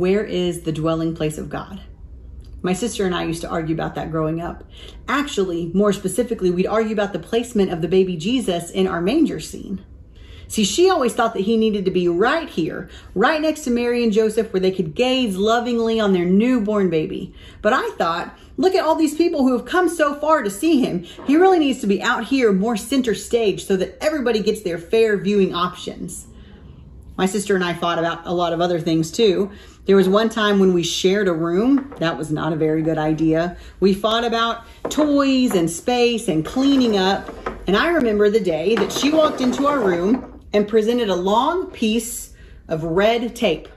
Where is the dwelling place of God? My sister and I used to argue about that growing up. Actually, more specifically, we'd argue about the placement of the baby Jesus in our manger scene. See, she always thought that he needed to be right here, right next to Mary and Joseph, where they could gaze lovingly on their newborn baby. But I thought, look at all these people who have come so far to see him. He really needs to be out here more center stage so that everybody gets their fair viewing options. My sister and I thought about a lot of other things too. There was one time when we shared a room. That was not a very good idea. We fought about toys and space and cleaning up. And I remember the day that she walked into our room and presented a long piece of red tape.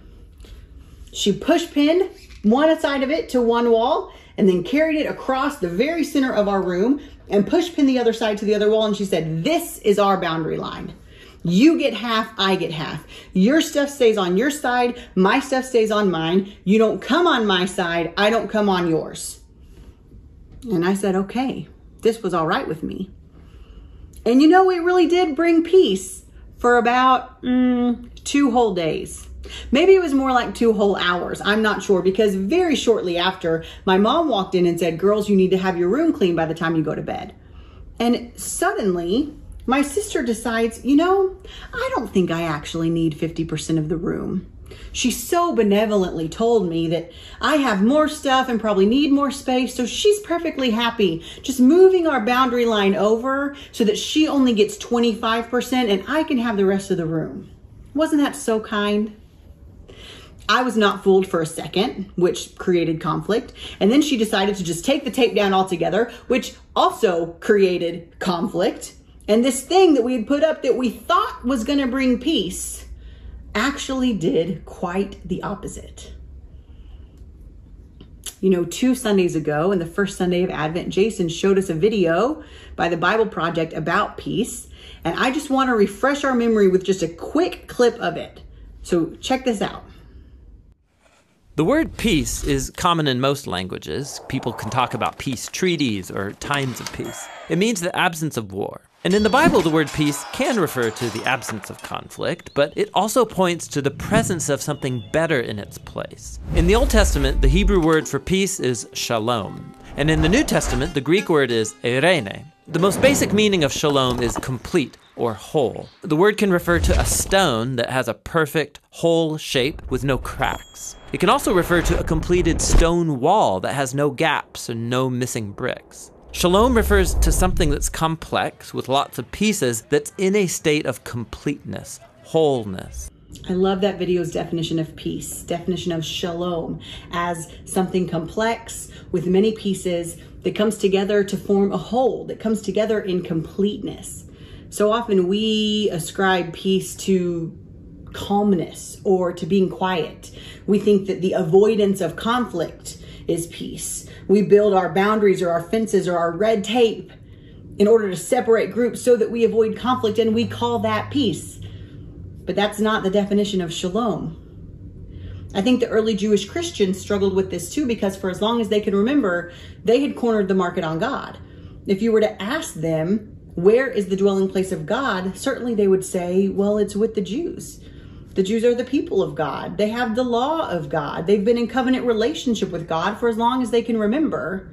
She push pinned one side of it to one wall and then carried it across the very center of our room and push pinned the other side to the other wall. And she said, This is our boundary line. You get half, I get half. Your stuff stays on your side, my stuff stays on mine. You don't come on my side, I don't come on yours. And I said, okay, this was all right with me. And you know, it really did bring peace for about mm, two whole days. Maybe it was more like two whole hours. I'm not sure because very shortly after, my mom walked in and said, Girls, you need to have your room clean by the time you go to bed. And suddenly, my sister decides, you know, I don't think I actually need 50% of the room. She so benevolently told me that I have more stuff and probably need more space, so she's perfectly happy just moving our boundary line over so that she only gets 25% and I can have the rest of the room. Wasn't that so kind? I was not fooled for a second, which created conflict. And then she decided to just take the tape down altogether, which also created conflict. And this thing that we had put up that we thought was going to bring peace actually did quite the opposite. You know, two Sundays ago, in the first Sunday of Advent, Jason showed us a video by the Bible Project about peace. And I just want to refresh our memory with just a quick clip of it. So check this out. The word peace is common in most languages. People can talk about peace treaties or times of peace. It means the absence of war. And in the Bible, the word peace can refer to the absence of conflict, but it also points to the presence of something better in its place. In the Old Testament, the Hebrew word for peace is shalom. And in the New Testament, the Greek word is eirene. The most basic meaning of shalom is complete or whole. The word can refer to a stone that has a perfect, whole shape with no cracks. It can also refer to a completed stone wall that has no gaps and no missing bricks. Shalom refers to something that's complex with lots of pieces that's in a state of completeness, wholeness. I love that video's definition of peace, definition of shalom as something complex with many pieces that comes together to form a whole, that comes together in completeness. So often we ascribe peace to calmness or to being quiet. We think that the avoidance of conflict is peace. We build our boundaries or our fences or our red tape in order to separate groups so that we avoid conflict and we call that peace. But that's not the definition of shalom. I think the early Jewish Christians struggled with this too because for as long as they can remember, they had cornered the market on God. If you were to ask them, where is the dwelling place of God? Certainly they would say, well, it's with the Jews. The Jews are the people of God. They have the law of God. They've been in covenant relationship with God for as long as they can remember.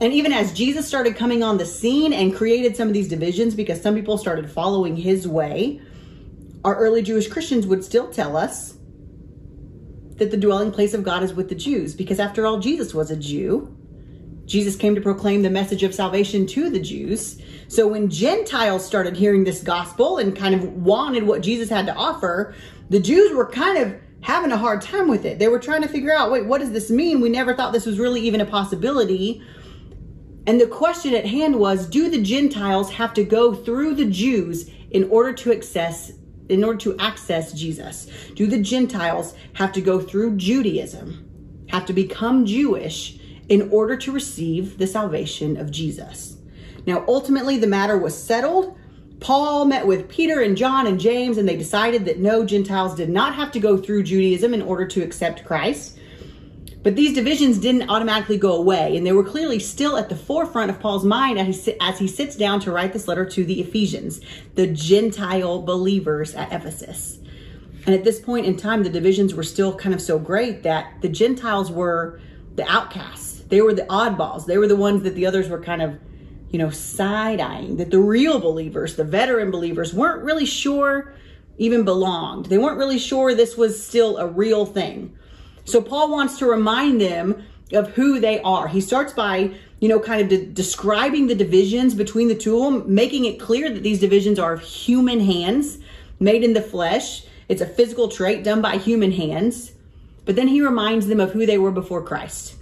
And even as Jesus started coming on the scene and created some of these divisions because some people started following his way, our early Jewish Christians would still tell us that the dwelling place of God is with the Jews because after all, Jesus was a Jew. Jesus came to proclaim the message of salvation to the Jews. So when Gentiles started hearing this gospel and kind of wanted what Jesus had to offer, the Jews were kind of having a hard time with it. They were trying to figure out, wait, what does this mean? We never thought this was really even a possibility. And the question at hand was, do the Gentiles have to go through the Jews in order to access in order to access Jesus? Do the Gentiles have to go through Judaism, have to become Jewish in order to receive the salvation of Jesus? Now, ultimately, the matter was settled. Paul met with Peter and John and James, and they decided that no, Gentiles did not have to go through Judaism in order to accept Christ. But these divisions didn't automatically go away, and they were clearly still at the forefront of Paul's mind as he, as he sits down to write this letter to the Ephesians, the Gentile believers at Ephesus. And at this point in time, the divisions were still kind of so great that the Gentiles were the outcasts. They were the oddballs. They were the ones that the others were kind of, you know, side eyeing. That the real believers, the veteran believers, weren't really sure even belonged. They weren't really sure this was still a real thing. So Paul wants to remind them of who they are. He starts by, you know, kind of de- describing the divisions between the two of them, making it clear that these divisions are of human hands, made in the flesh. It's a physical trait done by human hands. But then he reminds them of who they were before Christ.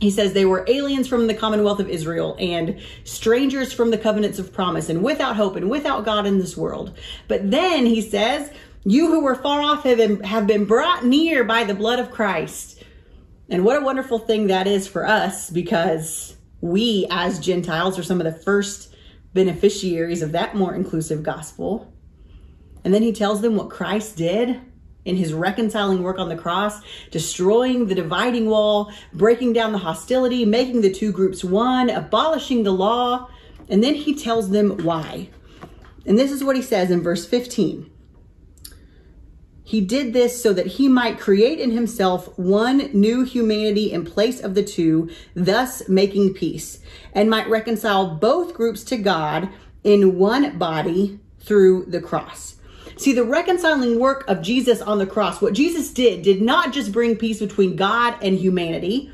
He says they were aliens from the commonwealth of Israel and strangers from the covenants of promise and without hope and without God in this world. But then he says, You who were far off have been, have been brought near by the blood of Christ. And what a wonderful thing that is for us because we, as Gentiles, are some of the first beneficiaries of that more inclusive gospel. And then he tells them what Christ did in his reconciling work on the cross, destroying the dividing wall, breaking down the hostility, making the two groups one, abolishing the law. And then he tells them why. And this is what he says in verse 15. He did this so that he might create in himself one new humanity in place of the two, thus making peace, and might reconcile both groups to God in one body through the cross. See, the reconciling work of Jesus on the cross, what Jesus did, did not just bring peace between God and humanity,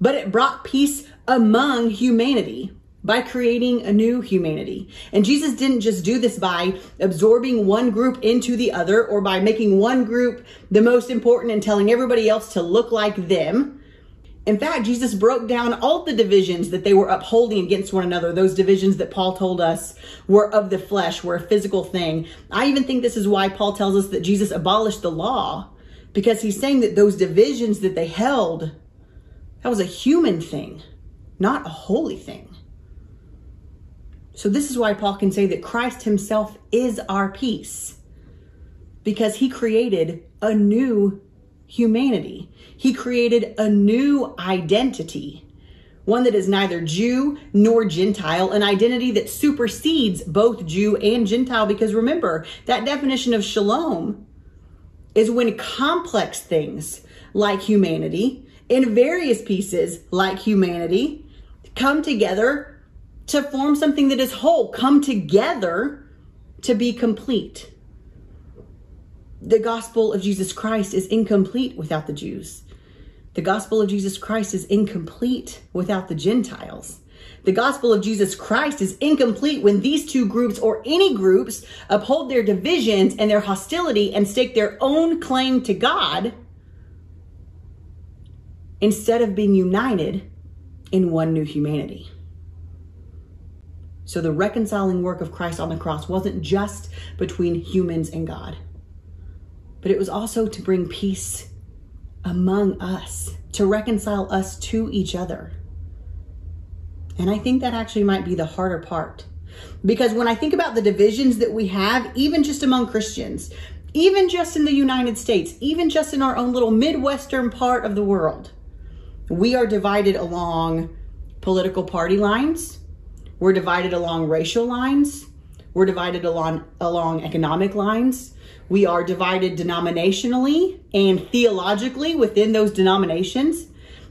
but it brought peace among humanity by creating a new humanity. And Jesus didn't just do this by absorbing one group into the other or by making one group the most important and telling everybody else to look like them. In fact, Jesus broke down all the divisions that they were upholding against one another, those divisions that Paul told us were of the flesh, were a physical thing. I even think this is why Paul tells us that Jesus abolished the law, because he's saying that those divisions that they held, that was a human thing, not a holy thing. So, this is why Paul can say that Christ himself is our peace because he created a new humanity. He created a new identity, one that is neither Jew nor Gentile, an identity that supersedes both Jew and Gentile. Because remember, that definition of shalom is when complex things like humanity in various pieces like humanity come together to form something that is whole, come together to be complete. The gospel of Jesus Christ is incomplete without the Jews. The gospel of Jesus Christ is incomplete without the Gentiles. The gospel of Jesus Christ is incomplete when these two groups or any groups uphold their divisions and their hostility and stake their own claim to God instead of being united in one new humanity. So the reconciling work of Christ on the cross wasn't just between humans and God, but it was also to bring peace among us, to reconcile us to each other. And I think that actually might be the harder part. Because when I think about the divisions that we have, even just among Christians, even just in the United States, even just in our own little Midwestern part of the world, we are divided along political party lines, we're divided along racial lines. We're divided along, along economic lines. We are divided denominationally and theologically within those denominations.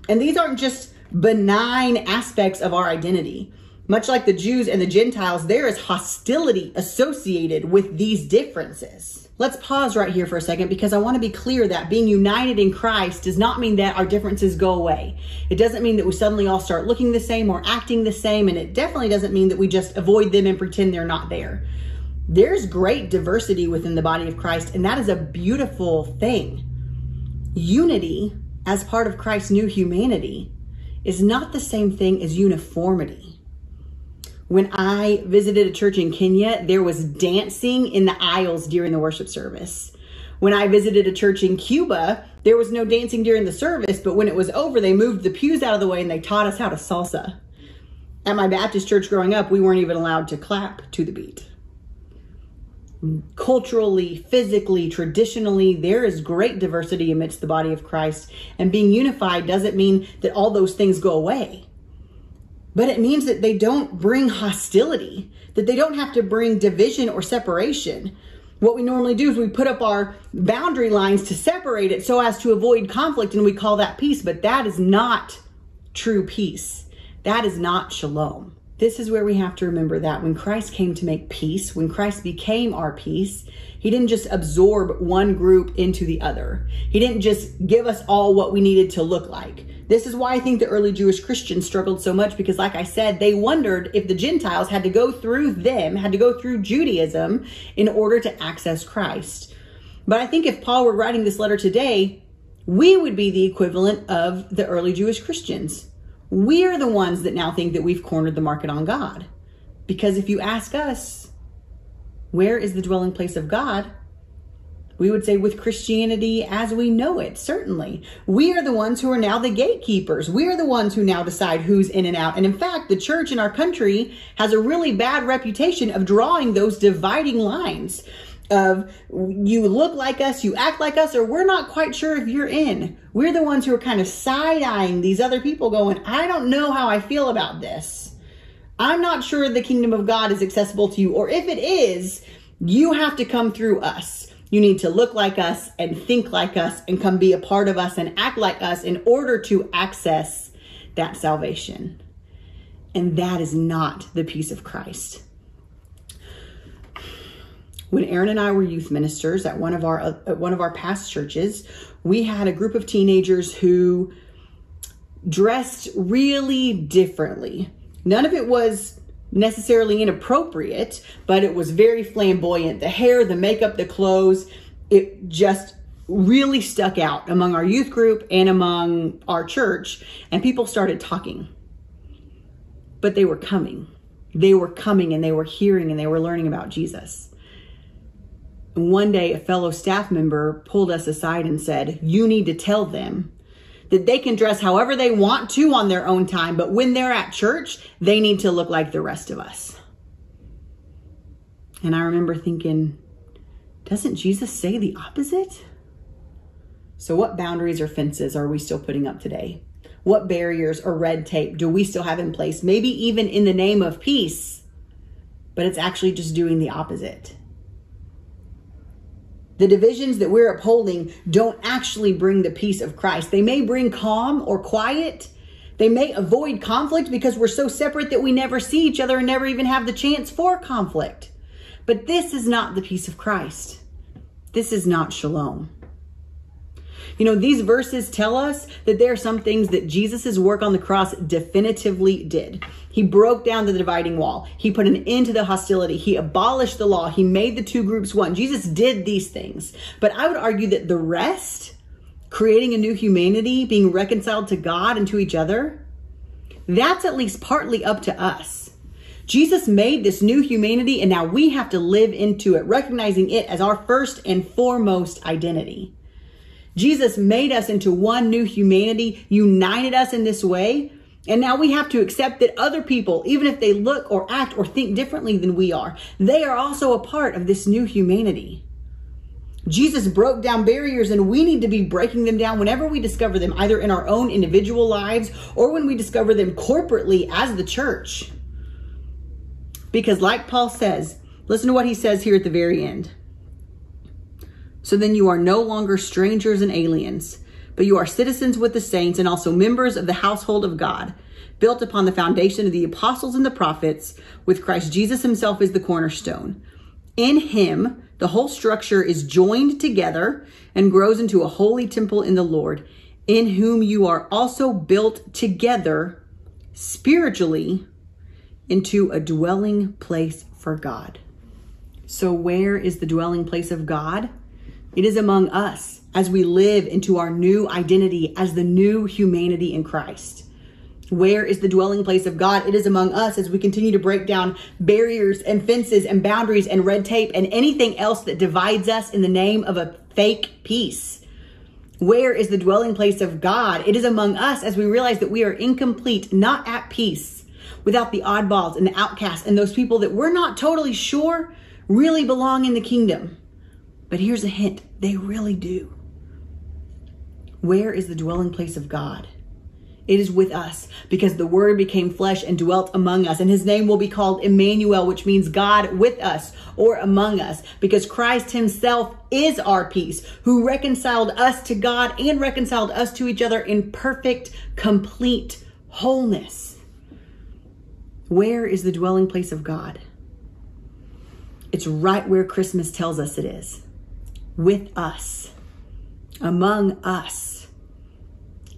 And these aren't just benign aspects of our identity. Much like the Jews and the Gentiles, there is hostility associated with these differences. Let's pause right here for a second because I want to be clear that being united in Christ does not mean that our differences go away. It doesn't mean that we suddenly all start looking the same or acting the same, and it definitely doesn't mean that we just avoid them and pretend they're not there. There's great diversity within the body of Christ, and that is a beautiful thing. Unity, as part of Christ's new humanity, is not the same thing as uniformity. When I visited a church in Kenya, there was dancing in the aisles during the worship service. When I visited a church in Cuba, there was no dancing during the service, but when it was over, they moved the pews out of the way and they taught us how to salsa. At my Baptist church growing up, we weren't even allowed to clap to the beat. Culturally, physically, traditionally, there is great diversity amidst the body of Christ, and being unified doesn't mean that all those things go away but it means that they don't bring hostility, that they don't have to bring division or separation. what we normally do is we put up our boundary lines to separate it so as to avoid conflict and we call that peace but that is not true peace that is not shalom this is where we have to remember that when Christ came to make peace, when Christ became our peace, he didn't just absorb one group into the other. He didn't just give us all what we needed to look like. This is why I think the early Jewish Christians struggled so much because, like I said, they wondered if the Gentiles had to go through them, had to go through Judaism in order to access Christ. But I think if Paul were writing this letter today, we would be the equivalent of the early Jewish Christians. We're the ones that now think that we've cornered the market on God. Because if you ask us, where is the dwelling place of God? We would say with Christianity as we know it, certainly. We are the ones who are now the gatekeepers. We are the ones who now decide who's in and out. And in fact, the church in our country has a really bad reputation of drawing those dividing lines of you look like us, you act like us, or we're not quite sure if you're in. We're the ones who are kind of side eyeing these other people, going, I don't know how I feel about this. I'm not sure the kingdom of God is accessible to you, or if it is, you have to come through us. You need to look like us and think like us and come be a part of us and act like us in order to access that salvation. And that is not the peace of Christ when Aaron and I were youth ministers at one of our at one of our past churches, we had a group of teenagers who dressed really differently. None of it was necessarily inappropriate, but it was very flamboyant. The hair, the makeup, the clothes, it just really stuck out among our youth group and among our church, and people started talking. But they were coming. They were coming and they were hearing and they were learning about Jesus. And one day, a fellow staff member pulled us aside and said, You need to tell them that they can dress however they want to on their own time, but when they're at church, they need to look like the rest of us. And I remember thinking, doesn't Jesus say the opposite? So, what boundaries or fences are we still putting up today? What barriers or red tape do we still have in place? Maybe even in the name of peace, but it's actually just doing the opposite. The divisions that we're upholding don't actually bring the peace of Christ. They may bring calm or quiet. They may avoid conflict because we're so separate that we never see each other and never even have the chance for conflict. But this is not the peace of Christ. This is not shalom. You know, these verses tell us that there are some things that Jesus' work on the cross definitively did. He broke down the dividing wall. He put an end to the hostility. He abolished the law. He made the two groups one. Jesus did these things. But I would argue that the rest, creating a new humanity, being reconciled to God and to each other, that's at least partly up to us. Jesus made this new humanity, and now we have to live into it, recognizing it as our first and foremost identity. Jesus made us into one new humanity, united us in this way. And now we have to accept that other people, even if they look or act or think differently than we are, they are also a part of this new humanity. Jesus broke down barriers and we need to be breaking them down whenever we discover them, either in our own individual lives or when we discover them corporately as the church. Because, like Paul says, listen to what he says here at the very end. So then you are no longer strangers and aliens, but you are citizens with the saints and also members of the household of God, built upon the foundation of the apostles and the prophets, with Christ Jesus himself as the cornerstone. In him, the whole structure is joined together and grows into a holy temple in the Lord, in whom you are also built together spiritually into a dwelling place for God. So, where is the dwelling place of God? It is among us as we live into our new identity as the new humanity in Christ. Where is the dwelling place of God? It is among us as we continue to break down barriers and fences and boundaries and red tape and anything else that divides us in the name of a fake peace. Where is the dwelling place of God? It is among us as we realize that we are incomplete, not at peace, without the oddballs and the outcasts and those people that we're not totally sure really belong in the kingdom. But here's a hint they really do. Where is the dwelling place of God? It is with us because the word became flesh and dwelt among us. And his name will be called Emmanuel, which means God with us or among us because Christ himself is our peace, who reconciled us to God and reconciled us to each other in perfect, complete wholeness. Where is the dwelling place of God? It's right where Christmas tells us it is with us, among us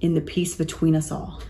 in the peace between us all.